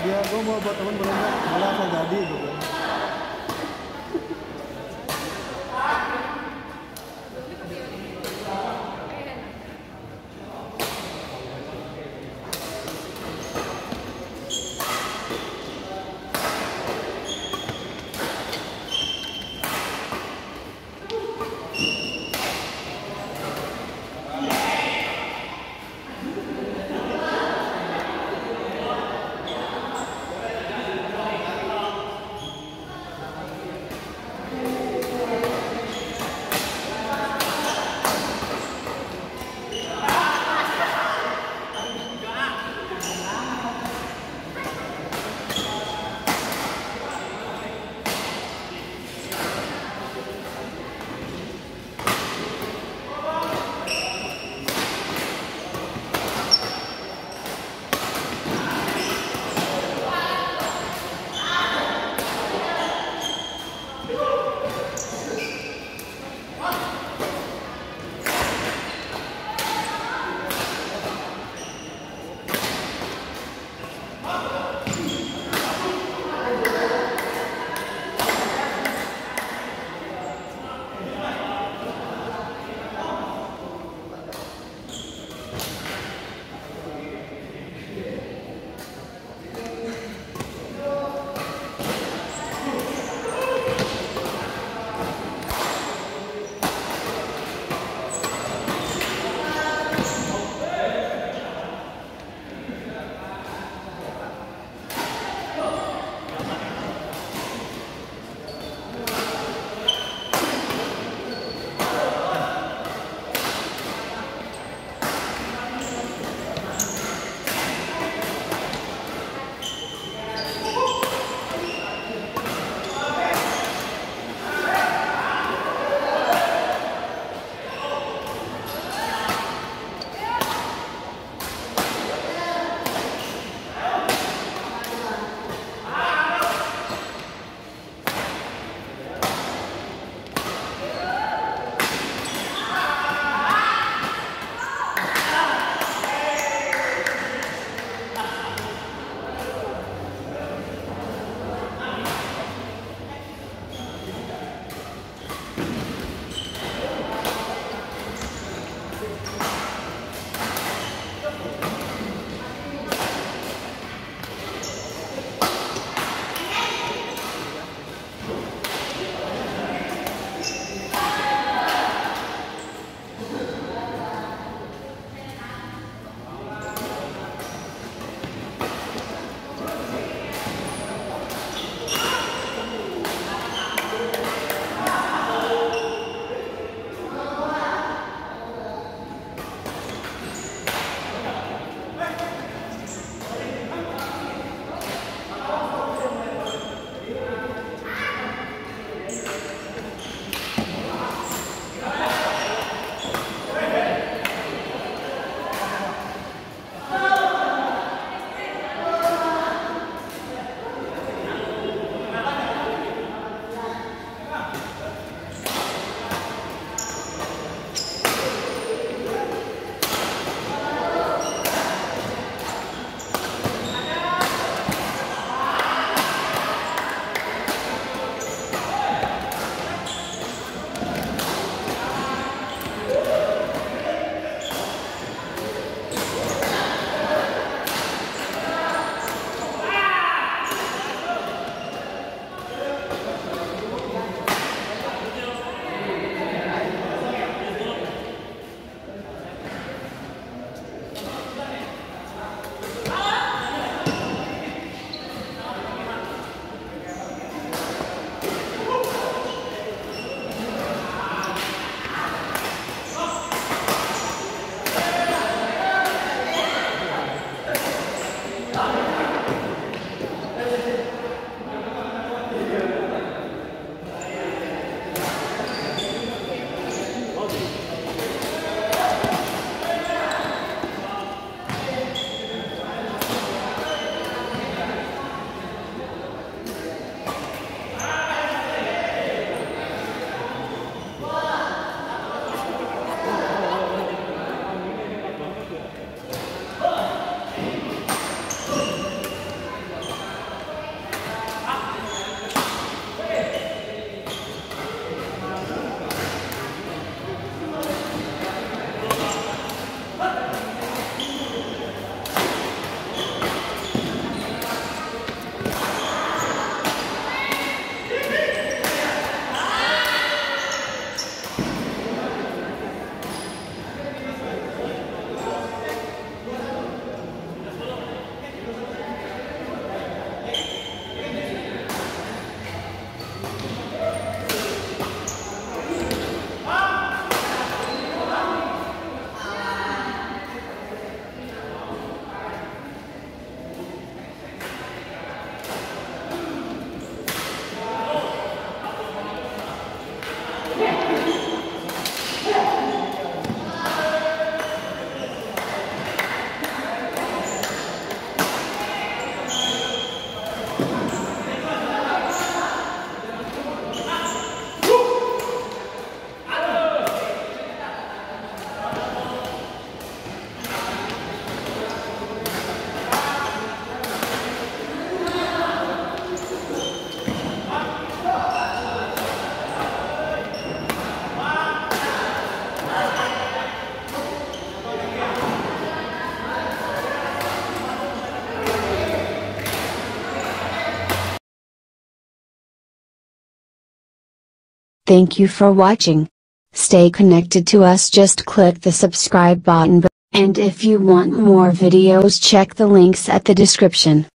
dia gue mau buat temen belum malah saya jadi gitu. Thank you for watching. Stay connected to us just click the subscribe button and if you want more videos check the links at the description.